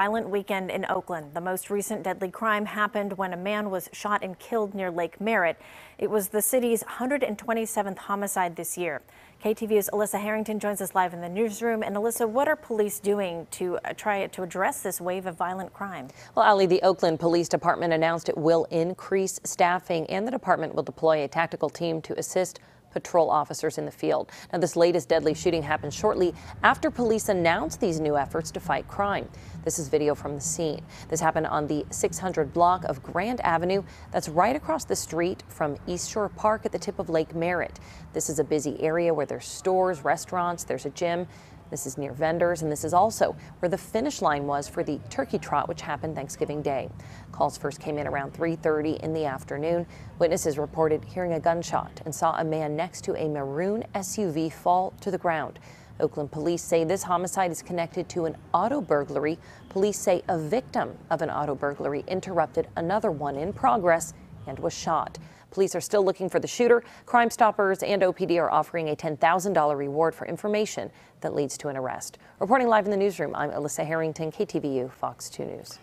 Violent weekend in Oakland. The most recent deadly crime happened when a man was shot and killed near Lake Merritt. It was the city's 127th homicide this year. KTVU's Alyssa Harrington joins us live in the newsroom. And Alyssa, what are police doing to uh, try to address this wave of violent crime? Well, Ali, the Oakland Police Department announced it will increase staffing and the department will deploy a tactical team to assist patrol officers in the field. Now, this latest deadly shooting happened shortly after police announced these new efforts to fight crime. This is video from the scene. This happened on the 600 block of Grand Avenue. That's right across the street from East Shore Park at the tip of Lake Merritt. This is a busy area where there's stores, restaurants, there's a gym. This is near vendors, and this is also where the finish line was for the turkey trot, which happened Thanksgiving Day. Calls first came in around 3.30 in the afternoon. Witnesses reported hearing a gunshot and saw a man next to a maroon SUV fall to the ground. Oakland police say this homicide is connected to an auto burglary. Police say a victim of an auto burglary interrupted another one in progress and was shot. Police are still looking for the shooter. Crime Stoppers and OPD are offering a $10,000 reward for information that leads to an arrest. Reporting live in the newsroom, I'm Alyssa Harrington, KTVU Fox 2 News.